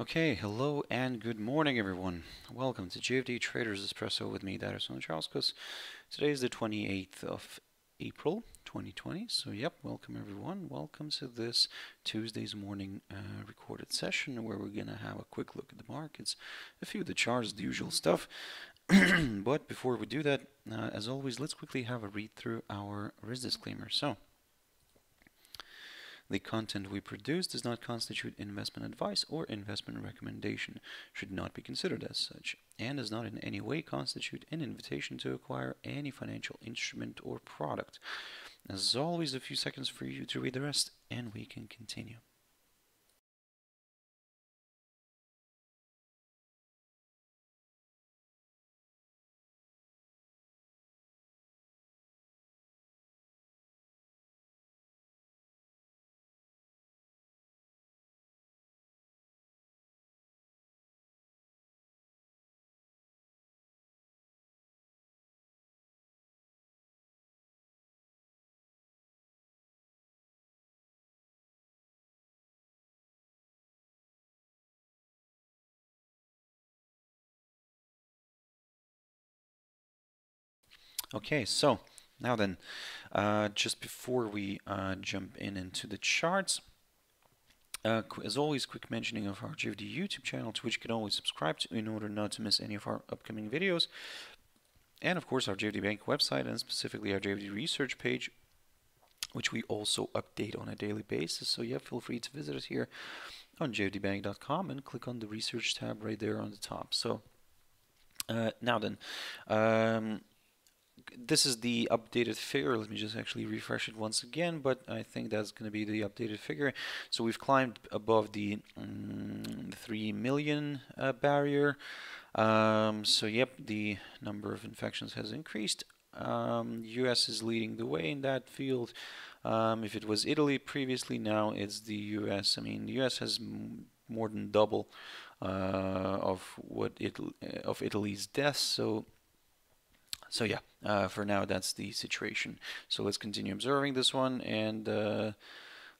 Okay, hello and good morning everyone. Welcome to JFD Traders Espresso with me, Darius Anucauskas. Today is the 28th of April 2020. So yep, welcome everyone. Welcome to this Tuesday's morning uh, recorded session where we're going to have a quick look at the markets, a few of the charts, the usual stuff. but before we do that, uh, as always, let's quickly have a read through our risk disclaimer. So the content we produce does not constitute investment advice or investment recommendation, should not be considered as such, and does not in any way constitute an invitation to acquire any financial instrument or product. As always, a few seconds for you to read the rest, and we can continue. Okay, so now then, uh, just before we uh, jump in into the charts, uh, as always, quick mentioning of our JFD YouTube channel, to which you can always subscribe to in order not to miss any of our upcoming videos. And of course, our JFD Bank website and specifically our JFD research page, which we also update on a daily basis. So yeah, feel free to visit us here on jfdbank.com and click on the research tab right there on the top. So uh, now then, um, this is the updated figure. Let me just actually refresh it once again, but I think that's going to be the updated figure. So we've climbed above the um, 3 million uh, barrier. Um, so yep, the number of infections has increased. Um, US is leading the way in that field. Um, if it was Italy previously, now it's the US. I mean, the US has more than double uh, of what it of Italy's deaths. So so yeah, uh, for now that's the situation. So let's continue observing this one and uh,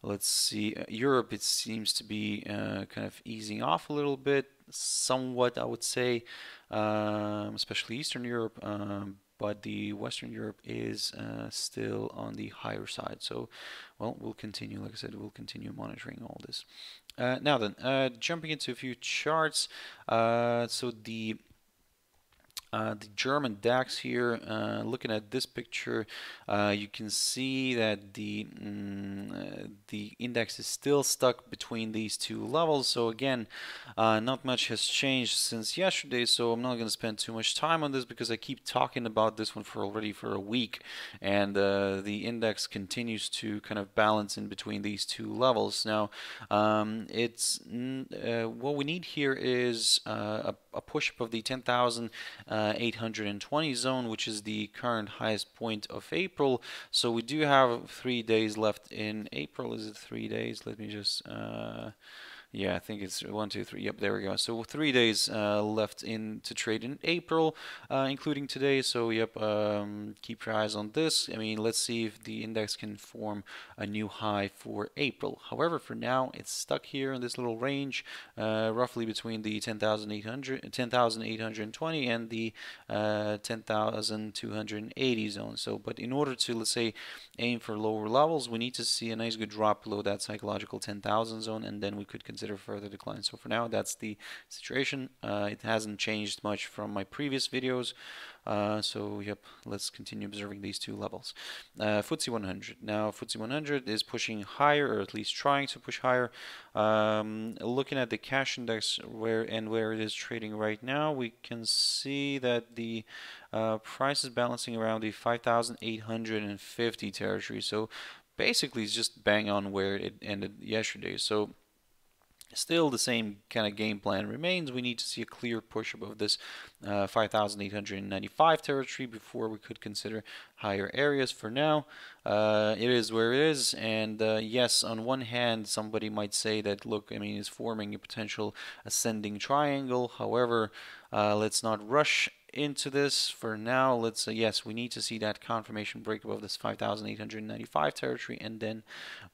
let's see. Uh, Europe, it seems to be uh, kind of easing off a little bit, somewhat I would say, um, especially Eastern Europe. Um, but the Western Europe is uh, still on the higher side. So, well, we'll continue, like I said, we'll continue monitoring all this. Now then, jumping into a few charts. so the uh, the German DAX here, uh, looking at this picture, uh, you can see that the mm, uh, the index is still stuck between these two levels. So again, uh, not much has changed since yesterday. So I'm not going to spend too much time on this because I keep talking about this one for already for a week, and uh, the index continues to kind of balance in between these two levels. Now, um, it's what we need here is a, a push up of the 10,000. Uh, 820 zone, which is the current highest point of April. So we do have three days left in April. Is it three days? Let me just. Uh, yeah, I think it's one, two, three. Yep, there we go. So three days uh, left in to trade in April, uh, including today. So yep, um, keep your eyes on this. I mean, let's see if the index can form a new high for April. However, for now, it's stuck here in this little range, uh, roughly between the 10,800, 10,820 and the uh, 10,280 zone. So, but in order to let's say aim for lower levels, we need to see a nice good drop below that psychological 10,000 zone, and then we could consider consider further decline. So for now, that's the situation. Uh, it hasn't changed much from my previous videos. Uh, so yep, let's continue observing these two levels. Uh, FTSE 100. Now FTSE 100 is pushing higher, or at least trying to push higher. Um, looking at the cash index where and where it is trading right now, we can see that the uh, price is balancing around the 5,850 territory. So basically, it's just bang on where it ended yesterday. So Still, the same kind of game plan remains. We need to see a clear push above this uh, 5,895 territory before we could consider higher areas. For now, uh, it is where it is. And uh, yes, on one hand, somebody might say that, look, I mean, it's forming a potential ascending triangle. However, uh, let's not rush into this for now. Let's uh, yes, we need to see that confirmation break above this 5,895 territory, and then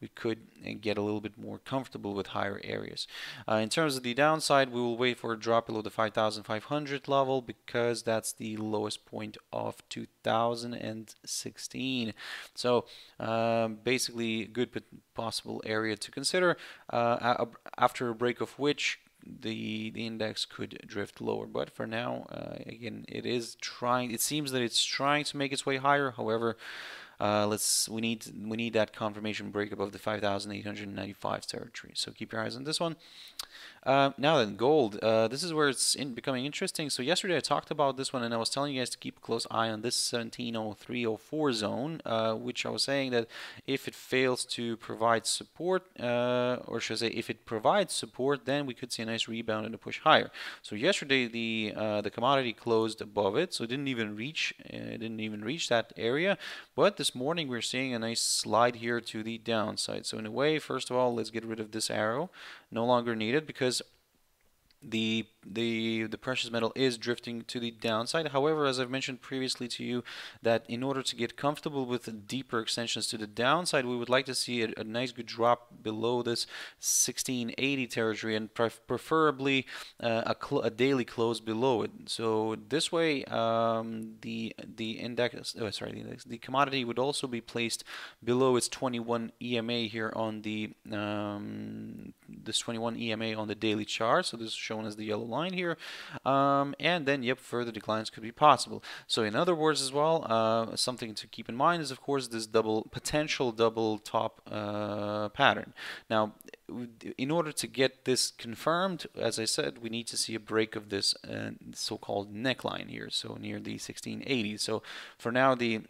we could uh, get a little bit more comfortable with higher areas. Uh, in terms of the downside, we will wait for a drop below the 5,500 level because that's the lowest point of 2016. So um, basically, good possible area to consider. Uh, after a break of which the the index could drift lower. But for now uh, again it is trying it seems that it's trying to make its way higher. However uh, let's we need we need that confirmation break above the 5895 territory. So keep your eyes on this one uh, now then, gold. Uh, this is where it's in becoming interesting. So yesterday I talked about this one, and I was telling you guys to keep a close eye on this 170304 zone, uh, which I was saying that if it fails to provide support, uh, or should I say, if it provides support, then we could see a nice rebound and a push higher. So yesterday the uh, the commodity closed above it, so it didn't even reach uh, it didn't even reach that area. But this morning we're seeing a nice slide here to the downside. So in a way, first of all, let's get rid of this arrow. No longer needed because the the the precious metal is drifting to the downside. However, as I've mentioned previously to you, that in order to get comfortable with deeper extensions to the downside, we would like to see a, a nice good drop below this 1680 territory and preferably uh, a, a, daily close below it. So this way, um, the the index, oh, sorry, the, index, the commodity would also be placed below its 21 EMA here on the um, this 21 EMA on the daily chart. So this is shown as the yellow line here. Um, and then, yep, further declines could be possible. So in other words as well, uh, something to keep in mind is, of course, this double potential double top uh, pattern. Now, in order to get this confirmed, as I said, we need to see a break of this uh, so-called neckline here, so near the 1680. So for now, the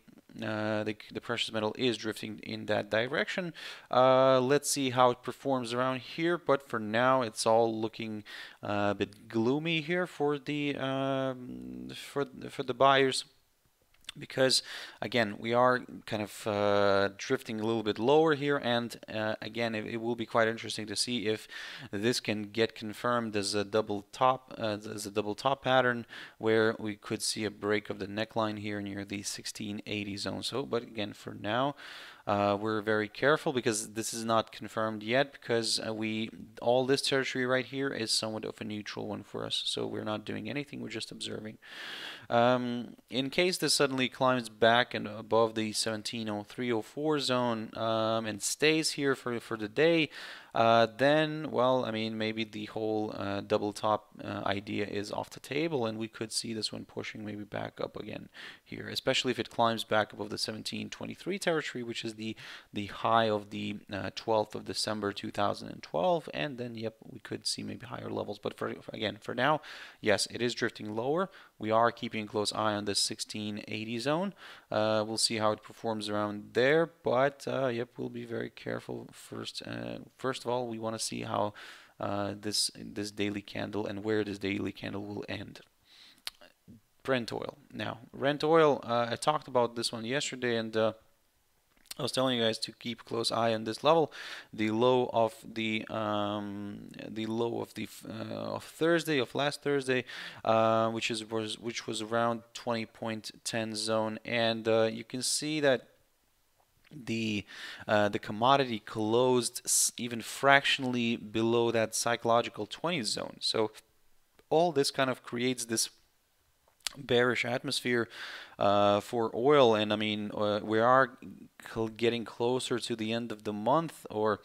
uh, the, the, precious metal is drifting in that direction. Uh, let's see how it performs around here, but for now it's all looking uh, a bit gloomy here for the um, for for the buyers because again we are kind of uh, drifting a little bit lower here and uh, again it, it, will be quite interesting to see if this can get confirmed as a double top uh, as a double top pattern where we could see a break of the neckline here near the 1680 zone. So but again for now uh, we're very careful because this is not confirmed yet because uh, we all this territory right here is somewhat of a neutral one for us. So we're not doing anything we're just observing. Um, in case this suddenly climbs back and above the 170304 zone um, and stays here for, for the day uh, then, well, I mean, maybe the whole uh, double top uh, idea is off the table, and we could see this one pushing maybe back up again here, especially if it climbs back above the 1723 territory, which is the the high of the 12th uh, of December 2012, and then, yep, we could see maybe higher levels. But for again, for now, yes, it is drifting lower. We are keeping a close eye on this 1680 zone. Uh, we'll see how it performs around there, but yep, we'll be very careful first. first of all, we want to see how uh, this this daily candle and where this daily candle will end. Brent oil. Now, Brent oil. Uh, I talked about this one yesterday, and uh, I was telling you guys to keep close eye on this level, the low of the um, the low of the uh, of Thursday of last Thursday, uh, which is was which was around 20.10 zone, and uh, you can see that the uh, the commodity closed even fractionally below that psychological 20 zone. So all this kind of creates this bearish atmosphere uh, for oil, and I mean uh, we are getting closer to the end of the month, or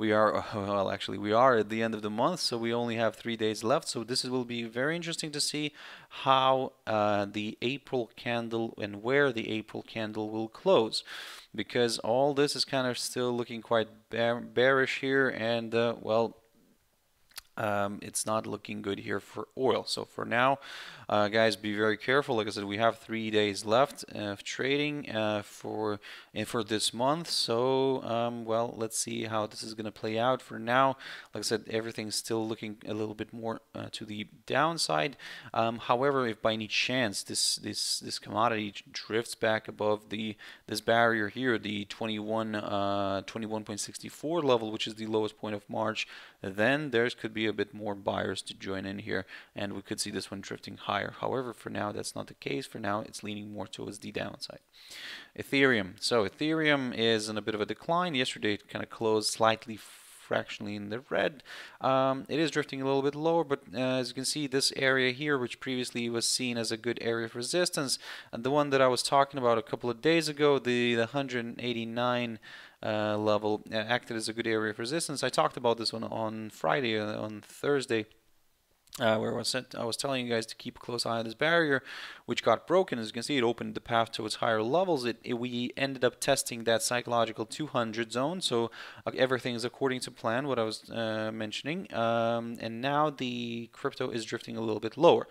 we are well actually we are at the end of the month so we only have three days left. So this will be very interesting to see how uh, the April candle and where the April candle will close because all this is kind of still looking quite bear bearish here. And uh, well um, it's not looking good here for oil. So for now, uh, guys, be very careful. Like I said, we have three days left of trading uh, for uh, for this month. So um, well, let's see how this is going to play out. For now, like I said, everything's still looking a little bit more uh, to the downside. Um, however, if by any chance this this this commodity drifts back above the this barrier here, the 21 uh, 21.64 level, which is the lowest point of March then there could be a bit more buyers to join in here and we could see this one drifting higher. However, for now that's not the case. For now it's leaning more towards the downside. Ethereum. So Ethereum is in a bit of a decline. Yesterday it kind of closed slightly fractionally in the red. Um, it is drifting a little bit lower, but uh, as you can see, this area here, which previously was seen as a good area of resistance, and the one that I was talking about a couple of days ago, the, the 189 uh, level, acted as a good area of resistance. I talked about this one on Friday, uh, on Thursday uh, where I was, sent, I was telling you guys to keep a close eye on this barrier, which got broken. As you can see, it opened the path towards higher levels. It, it we ended up testing that psychological 200 zone, so uh, everything is according to plan. What I was uh, mentioning, um, and now the crypto is drifting a little bit lower.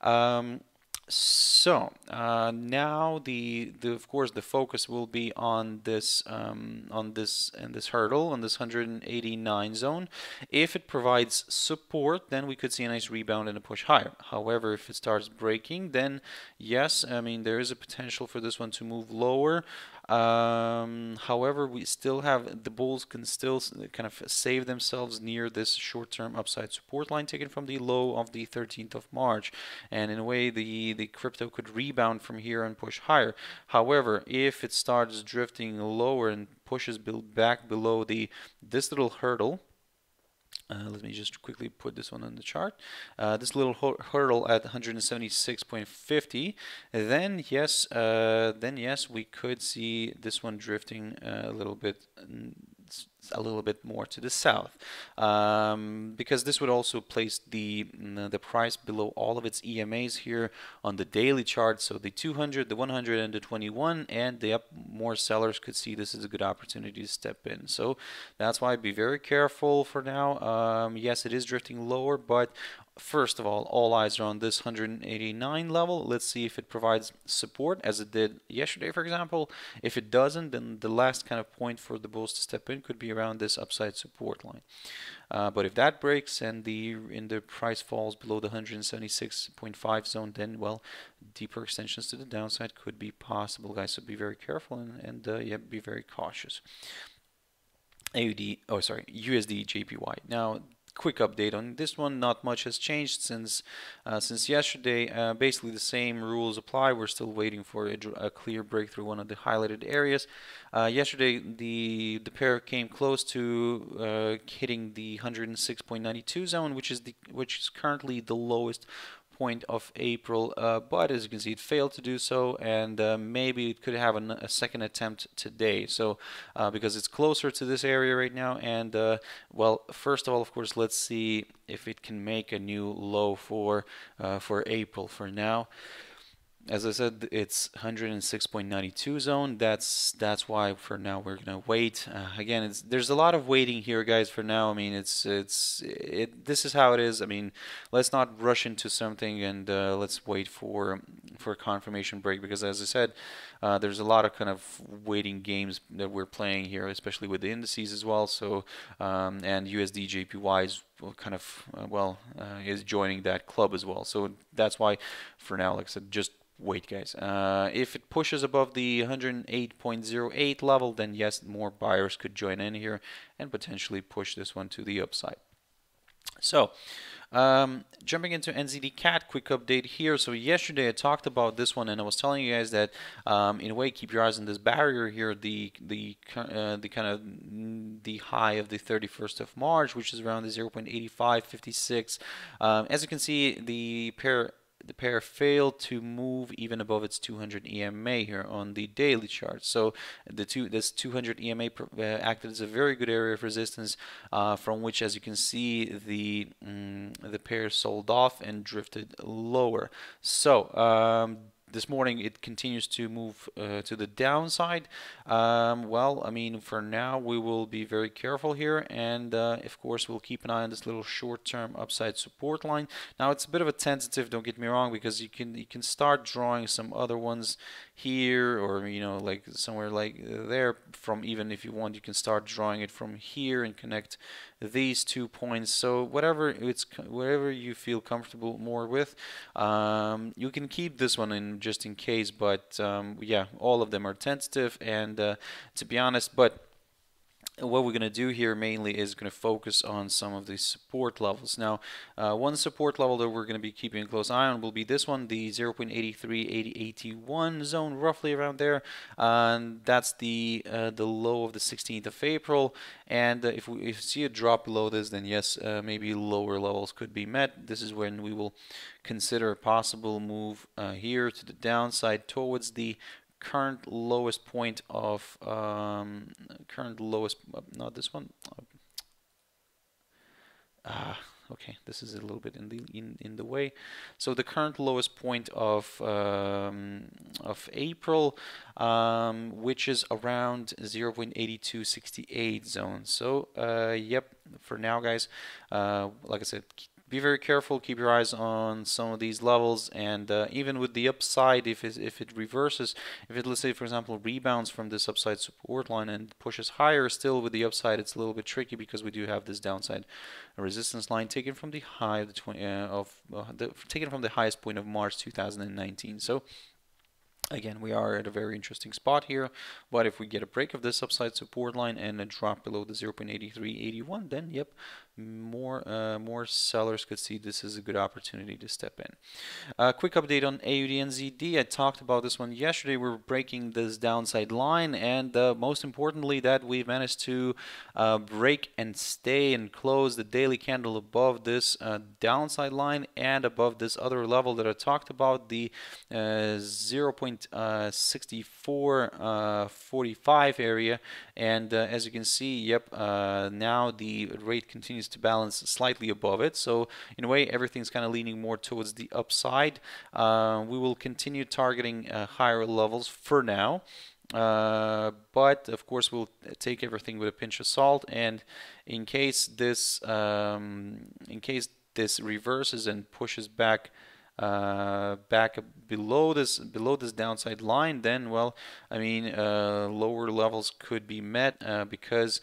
Um, so uh, now the, the of course the focus will be on this um, on this and this hurdle on this 189 zone. If it provides support, then we could see a nice rebound and a push higher. However, if it starts breaking, then yes, I mean there is a potential for this one to move lower. Um, however, we still have the bulls can still kind of save themselves near this short-term upside support line taken from the low of the 13th of March, and in a way, the the crypto could rebound from here and push higher. However, if it starts drifting lower and pushes back below the this little hurdle uh, let me just quickly put this one on the chart. Uh, this little hurdle at 176.50. Then yes, uh, then yes, we could see this one drifting a little bit a little bit more to the south um, because this would also place the the price below all of its EMAs here on the daily chart. So the 200 the 100 and the 21 and the up more sellers could see this is a good opportunity to step in. So that's why I'd be very careful for now. Um, yes it is drifting lower but first of all, all eyes are on this 189 level. Let's see if it provides support as it did yesterday, for example. If it doesn't, then the last kind of point for the bulls to step in could be around this upside support line. Uh, but if that breaks and the in the price falls below the 176.5 zone, then well, deeper extensions to the downside could be possible, guys. So be very careful and, and uh, yeah, be very cautious. AUD, oh sorry, USD JPY. Now quick update on this one. Not much has changed since uh, since yesterday. Uh, basically, the same rules apply. We're still waiting for a, a clear breakthrough one of the highlighted areas. Uh, yesterday, the the pair came close to uh, hitting the 106.92 zone, which is the which is currently the lowest point of April, uh, but as you can see, it failed to do so, and uh, maybe it could have an, a second attempt today. So, uh, because it's closer to this area right now, and uh, well, first of all, of course, let's see if it can make a new low for uh, for April. For now as I said, it's 106.92 zone. That's that's why for now we're gonna wait. Uh, again, there's a lot of waiting here, guys. For now, I mean, it's it's it. This is how it is. I mean, let's not rush into something and uh, let's wait for for a confirmation break because, as I said, uh, there's a lot of kind of waiting games that we're playing here, especially with the indices as well. So um, and USD JPY is kind of uh, well uh, is joining that club as well. So that's why for now, like I said, just wait guys uh, if it pushes above the 108.08 level then yes more buyers could join in here and potentially push this one to the upside so um, jumping into NZD CAD, quick update here. So yesterday I talked about this one, and I was telling you guys that um, in a way keep your eyes on this barrier here, the the uh, the kind of the high of the 31st of March, which is around the 0.8556. Um, as you can see, the pair the pair failed to move even above its 200 EMA here on the daily chart. So the two this 200 EMA uh, acted as a very good area of resistance uh, from which, as you can see, the mm, the pair sold off and drifted lower. So um, this morning it continues to move uh, to the downside. Um, well, I mean, for now we will be very careful here, and uh, of course we'll keep an eye on this little short-term upside support line. Now it's a bit of a tentative, don't get me wrong, because you can you can start drawing some other ones here, or you know, like somewhere like there. From even if you want, you can start drawing it from here and connect these two points. So whatever it's whatever you feel comfortable more with, um, you can keep this one in just in case. But um, yeah, all of them are tentative, and uh, to be honest, but what we're going to do here mainly is going to focus on some of the support levels. Now, uh, one support level that we're going to be keeping a close eye on will be this one, the 0.8381 zone, roughly around there. And that's the uh, the low of the 16th of April. And uh, if we if see a drop below this, then yes, uh, maybe lower levels could be met. This is when we will consider a possible move uh, here to the downside towards the current lowest point of um, current lowest uh, not this one uh, okay this is a little bit in the in, in the way. So the current lowest point of um, of April um, which is around 0.8268 zone. So uh, yep for now guys uh, like I said be very careful, keep your eyes on some of these levels, and uh, even with the upside, if it, if it reverses, if it, let's say, for example, rebounds from this upside support line and pushes higher, still with the upside, it's a little bit tricky because we do have this downside resistance line taken from the high of the 20, uh, of uh, the, taken from the highest point of March 2019. So Again, we are at a very interesting spot here, but if we get a break of this upside support line and a drop below the 0.8381, then yep, more uh, more sellers could see this is a good opportunity to step in. A uh, quick update on AUD and ZD. I talked about this one yesterday. We're breaking this downside line, and uh, most importantly, that we've managed to uh, break and stay and close the daily candle above this uh, downside line and above this other level that I talked about, the uh, 0. 0.6445 uh, area and as you can see yep now the rate continues to balance slightly above it. So in a way everything's kind of leaning more towards the upside. We will continue targeting higher levels for now. Uh, but of course we'll take everything with a pinch of salt. And in case this um, in case this reverses and pushes back uh, back below this below this downside line then well I mean uh, lower levels could be met uh, because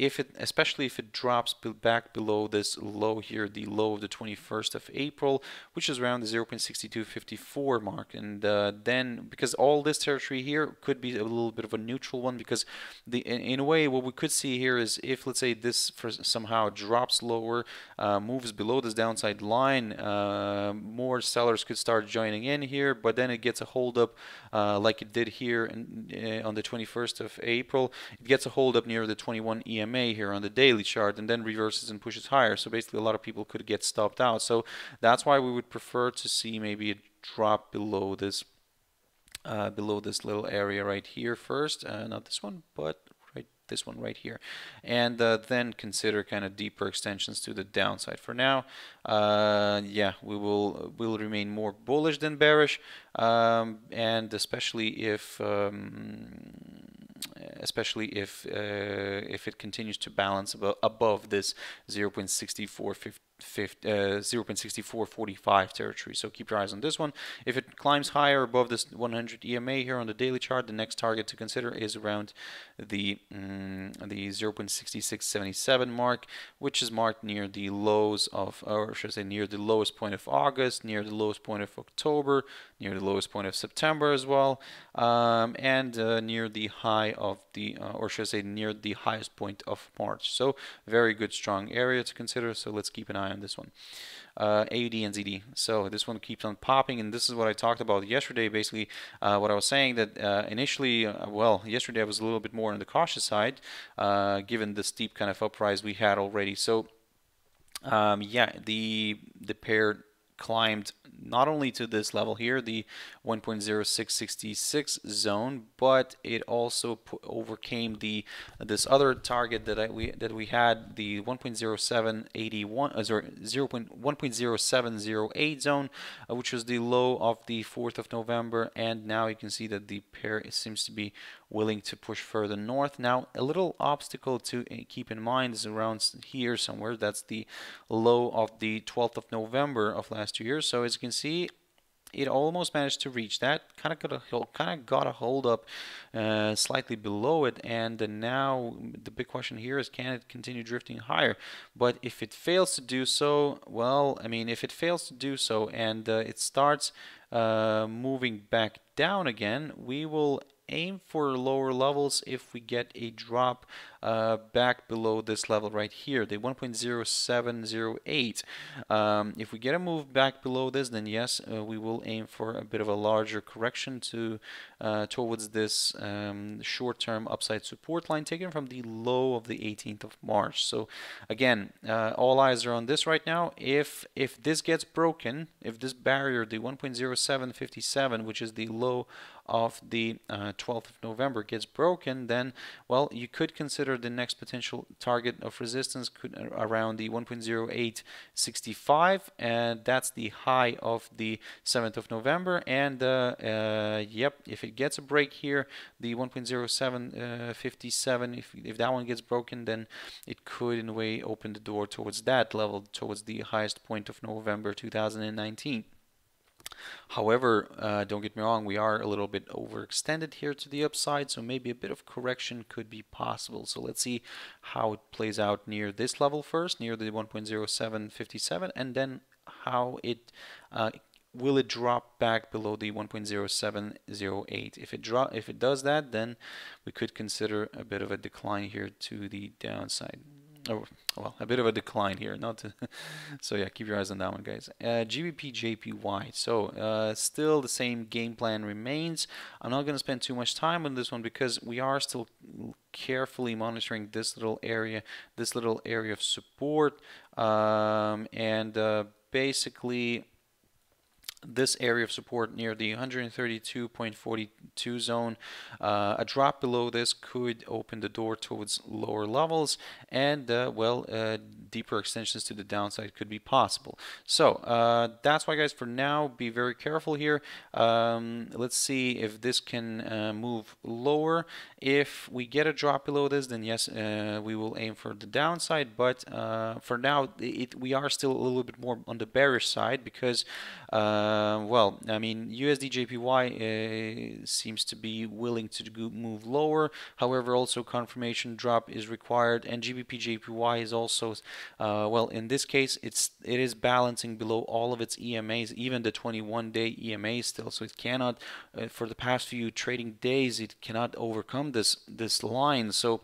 if it especially if it drops back below this low here the low of the 21st of April which is around the 0.6254 mark. And uh, then because all this territory here could be a little bit of a neutral one because the in, in a way what we could see here is if let's say this somehow drops lower uh, moves below this downside line uh, more sellers could start joining in here but then it gets a hold up uh, like it did here in, uh, on the 21st of April. It gets a hold up near the 21 EM EMA here on the daily chart and then reverses and pushes higher. So basically a lot of people could get stopped out. So that's why we would prefer to see maybe a drop below this uh, below this little area right here first. Uh, not this one, but right this one right here. And uh, then consider kind of deeper extensions to the downside. For now, uh, yeah, we will will remain more bullish than bearish, um, and especially if um, especially if uh, if it continues to balance above, above this 0.6450 uh, 0.6445 territory. So keep your eyes on this one. If it climbs higher above this 100 EMA here on the daily chart, the next target to consider is around the um, the 0.6677 mark, which is marked near the lows of, or should I say, near the lowest point of August, near the lowest point of October, near the lowest point of September as well, um, and uh, near the high of the, uh, or should I say, near the highest point of March. So very good, strong area to consider. So let's keep an eye on this one. Uh, AUD NZD. So this one keeps on popping, and this is what I talked about yesterday. Basically, uh, what I was saying that uh, initially, uh, well, yesterday I was a little bit more on the cautious side, uh, given the steep kind of uprise we had already. So um, yeah, the the pair climbed not only to this level here, the 1.0666 zone, but it also overcame the this other target that I, we that we had, the 1.0781, uh, sorry, 0. 1.0708 zone, uh, which was the low of the 4th of November, and now you can see that the pair seems to be willing to push further north. Now, a little obstacle to uh, keep in mind is around here somewhere. That's the low of the 12th of November of last year. So as you can see, it almost managed to reach that. Kind of got a kind of got a hold up uh, slightly below it, and now the big question here is, can it continue drifting higher? But if it fails to do so, well, I mean, if it fails to do so and uh, it starts uh, moving back down again, we will aim for lower levels if we get a drop uh, back below this level right here, the 1.0708. Um, if we get a move back below this, then yes, uh, we will aim for a bit of a larger correction to uh, towards this um, short-term upside support line taken from the low of the 18th of March. So again, uh, all eyes are on this right now. If if this gets broken, if this barrier, the 1.0757, which is the low of the uh, 12th of November gets broken, then, well, you could consider the next potential target of resistance could uh, around the 1.0865, and that's the high of the 7th of November. And, uh, uh, yep, if it gets a break here, the 1.0757, if, if that one gets broken, then it could, in a way, open the door towards that level, towards the highest point of November 2019. However, uh, don't get me wrong, we are a little bit overextended here to the upside, so maybe a bit of correction could be possible. So let's see how it plays out near this level first, near the 1.0757, and then how it uh, will it drop back below the 1.0708 if it drop if it does that then we could consider a bit of a decline here to the downside oh, well, a bit of a decline here. Not so yeah, keep your eyes on that one, guys. Uh, GBP JPY. So uh, still the same game plan remains. I'm not going to spend too much time on this one because we are still carefully monitoring this little area, this little area of support, um, and uh, basically this area of support near the 132.42 zone. Uh, a drop below this could open the door towards lower levels and uh, well uh, deeper extensions to the downside could be possible. So uh, that's why guys for now be very careful here. Um, let's see if this can uh, move lower. If we get a drop below this then yes uh, we will aim for the downside but for now it, we are still a little bit more on the bearish side because uh, well, I mean, USD JPY uh, seems to be willing to move lower. However, also confirmation drop is required, and GBP JPY is also, uh, well, in this case, it's it is balancing below all of its EMAs, even the 21-day EMA still. So it cannot, uh, for the past few trading days, it cannot overcome this this line. So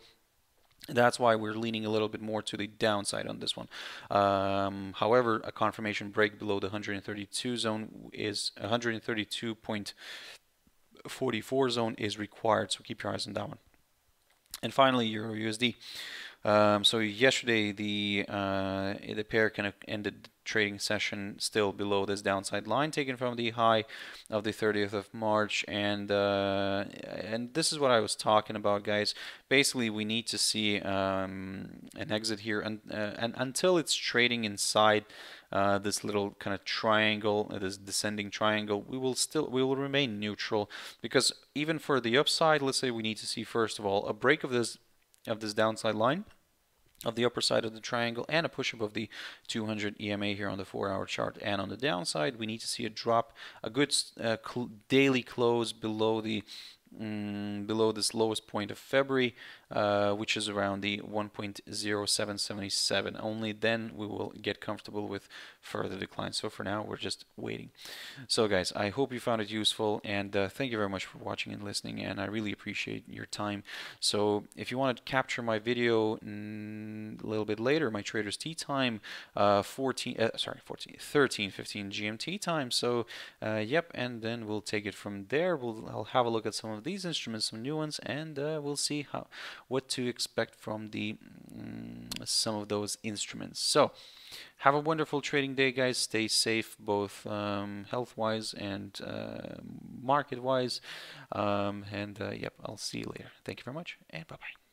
that's why we're leaning a little bit more to the downside on this one. Um, however, a confirmation break below the 132 zone is 132.44 zone is required, so keep your eyes on that one. And finally, Euro USD. Um, so yesterday the uh, the pair kind of ended trading session still below this downside line taken from the high of the 30th of March. And uh, and this is what I was talking about guys. Basically we need to see um, an exit here and, uh, and until it's trading inside uh, this little kind of triangle, uh, this descending triangle, we will still we will remain neutral. Because even for the upside, let's say we need to see first of all a break of this of this downside line of the upper side of the triangle and a push up of the 200 EMA here on the four hour chart and on the downside we need to see a drop a good uh, cl daily close below the mm, below this lowest point of February uh, which is around the 1.0777. Only then we will get comfortable with further decline. So for now, we're just waiting. So guys, I hope you found it useful and uh, thank you very much for watching and listening and I really appreciate your time. So if you want to capture my video mm, a little bit later, my trader's tea time, uh, 14, uh, sorry, 14, 13, 15 GMT time. So uh, yep, and then we'll take it from there. We'll I'll have a look at some of these instruments, some new ones, and uh, we'll see how what to expect from the um, some of those instruments. So have a wonderful trading day, guys. Stay safe, both um, health-wise and uh, market-wise. Um, and uh, yep, I'll see you later. Thank you very much, and bye-bye.